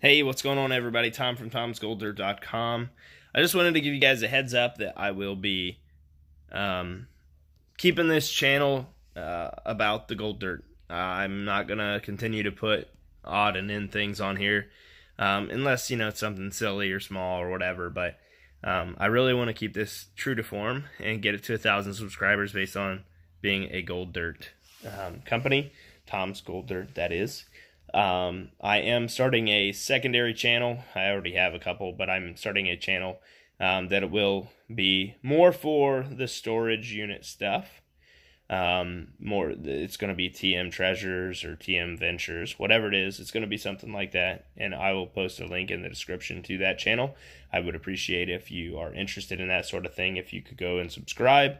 Hey, what's going on, everybody? Tom from Tom'sGoldDirt.com. I just wanted to give you guys a heads up that I will be um, keeping this channel uh, about the gold dirt. Uh, I'm not going to continue to put odd and end things on here um, unless, you know, it's something silly or small or whatever. But um, I really want to keep this true to form and get it to a thousand subscribers based on being a gold dirt um, company. Tom's Gold Dirt, that is. Um, I am starting a secondary channel. I already have a couple, but I'm starting a channel um, that it will be more for the storage unit stuff. Um, more, it's going to be TM Treasures or TM Ventures, whatever it is. It's going to be something like that, and I will post a link in the description to that channel. I would appreciate if you are interested in that sort of thing. If you could go and subscribe.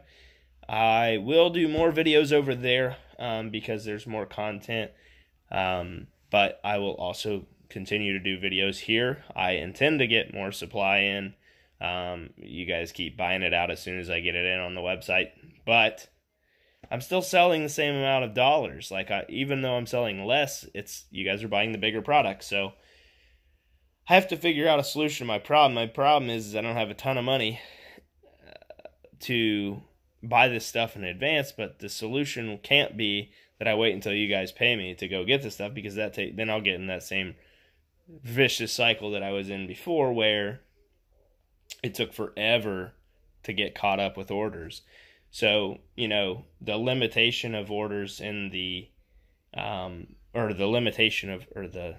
I will do more videos over there um, because there's more content. Um, but I will also continue to do videos here. I intend to get more supply in. Um, you guys keep buying it out as soon as I get it in on the website, but I'm still selling the same amount of dollars. Like I, even though I'm selling less, it's you guys are buying the bigger product, so I have to figure out a solution to my problem. My problem is, is I don't have a ton of money uh, to buy this stuff in advance, but the solution can't be that I wait until you guys pay me to go get the stuff because that take then I'll get in that same vicious cycle that I was in before where it took forever to get caught up with orders. So, you know, the limitation of orders in the um or the limitation of or the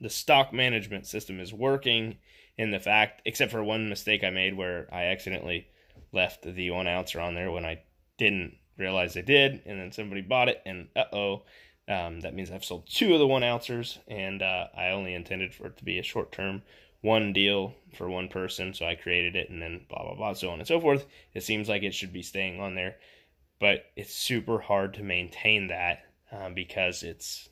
the stock management system is working in the fact except for one mistake I made where I accidentally left the one ouncer on there when I didn't realize I did, and then somebody bought it, and uh oh, um, that means I've sold two of the one ouncers, and uh, I only intended for it to be a short term one deal for one person, so I created it, and then blah blah blah, so on and so forth. It seems like it should be staying on there, but it's super hard to maintain that um, because it's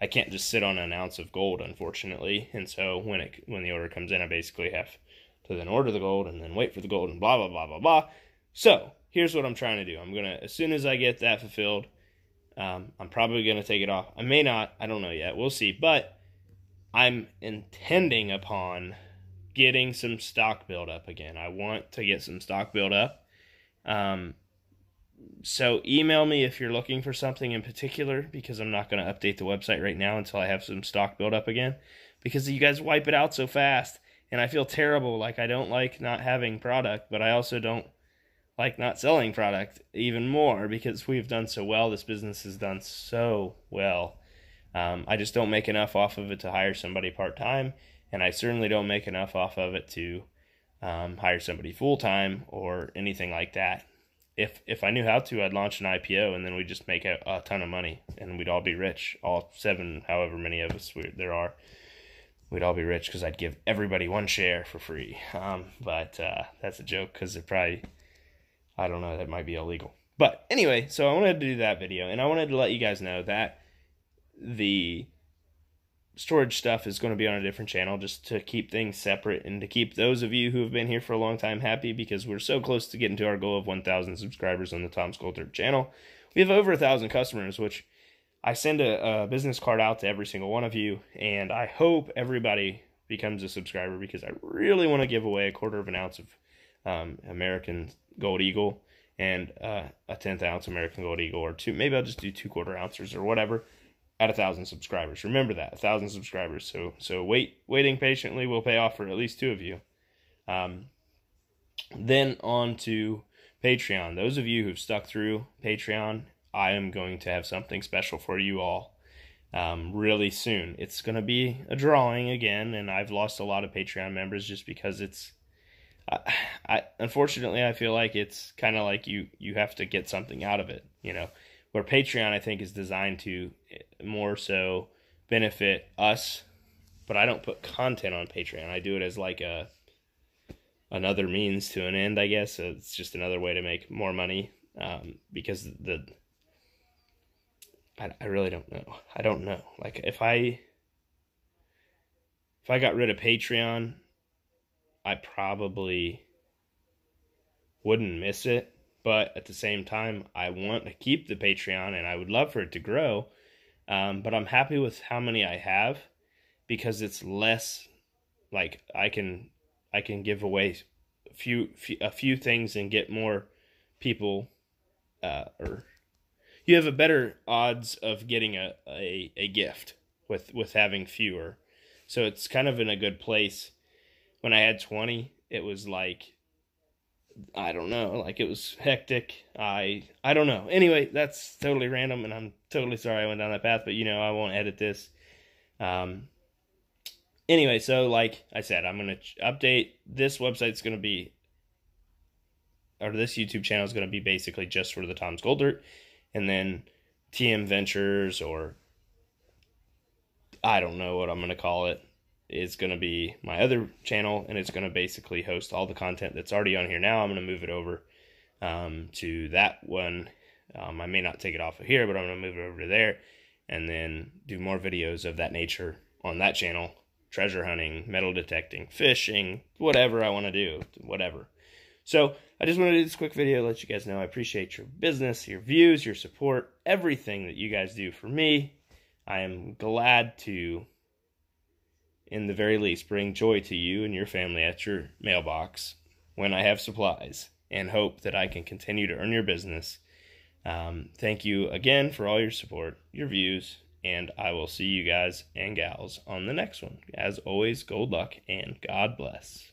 I can't just sit on an ounce of gold, unfortunately, and so when it when the order comes in, I basically have to then order the gold and then wait for the gold and blah blah blah blah blah. So here's what I'm trying to do. I'm gonna as soon as I get that fulfilled, um, I'm probably gonna take it off. I may not. I don't know yet. We'll see. But I'm intending upon getting some stock build up again. I want to get some stock build up. Um, so email me if you're looking for something in particular because I'm not going to update the website right now until I have some stock build up again because you guys wipe it out so fast and I feel terrible like I don't like not having product but I also don't like not selling product even more because we've done so well. This business has done so well. Um, I just don't make enough off of it to hire somebody part time, and I certainly don't make enough off of it to um, hire somebody full time or anything like that. If if I knew how to, I'd launch an IPO and then we'd just make a, a ton of money and we'd all be rich. All seven, however many of us we, there are, we'd all be rich because I'd give everybody one share for free. Um, but uh, that's a joke because they're probably I don't know, that might be illegal. But anyway, so I wanted to do that video and I wanted to let you guys know that the storage stuff is going to be on a different channel just to keep things separate and to keep those of you who have been here for a long time happy because we're so close to getting to our goal of 1,000 subscribers on the Tom's Gold Dirt channel. We have over a thousand customers, which I send a, a business card out to every single one of you, and I hope everybody becomes a subscriber because I really want to give away a quarter of an ounce of um, American Gold Eagle and uh, a tenth ounce American Gold Eagle, or two. Maybe I'll just do two quarter ounces or whatever at a thousand subscribers. Remember that a thousand subscribers. So so wait, waiting patiently will pay off for at least two of you. Um, then on to Patreon. Those of you who've stuck through Patreon, I am going to have something special for you all um, really soon. It's going to be a drawing again, and I've lost a lot of Patreon members just because it's I, I unfortunately I feel like it's kind of like you you have to get something out of it, you know. Where Patreon I think is designed to eh, more so benefit us, but I don't put content on Patreon. I do it as like a another means to an end, I guess. It's just another way to make more money um, because the I, I really don't know. I don't know. Like if I if I got rid of Patreon I probably wouldn't miss it. But at the same time, I want to keep the Patreon and I would love for it to grow. Um, but I'm happy with how many I have. because it's less like I can I can give away a few, few a few things and get more people uh, or you have a better odds of getting a, a, a gift with with having fewer. So it's kind of in a good place. When I had 20, it was like I don't know, like it was hectic. I I don't know. Anyway, that's totally random and I'm totally sorry I went down that path, but you know, I won't edit this. Um anyway, so like I said, I'm going to update this website's going to be or this YouTube channel is going to be basically just for the Tom's Gold Dirt and then TM Ventures or I don't know what I'm going to call it is going to be my other channel and it's going to basically host all the content that's already on here now. I'm going to move it over um, to that one. Um, I may not take it off of here, but I'm going to move it over to there and then do more videos of that nature on that channel treasure hunting, metal detecting, fishing, whatever I want to do, whatever. So I just wanted to do this quick video to let you guys know I appreciate your business, your views, your support, everything that you guys do for me. I am glad to, in the very least, bring joy to you and your family at your mailbox when I have supplies and hope that I can continue to earn your business. Um, thank you again for all your support, your views, and I will see you guys and gals on the next one. As always, gold luck and God bless.